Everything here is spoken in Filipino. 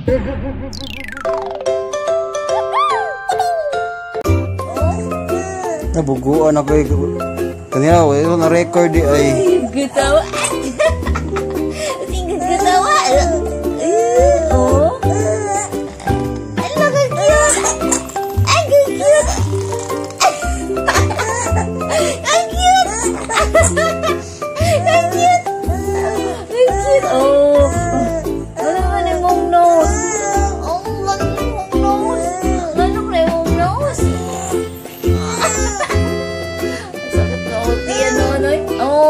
Nabuguan ako eh. Kanina, wala na record eh. Ay, gutawa. Sige, gutawa. Oh. Ang nakakiyot. Ang cute. Ang cute. Ang cute. Ang cute. Oh. 哦